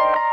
you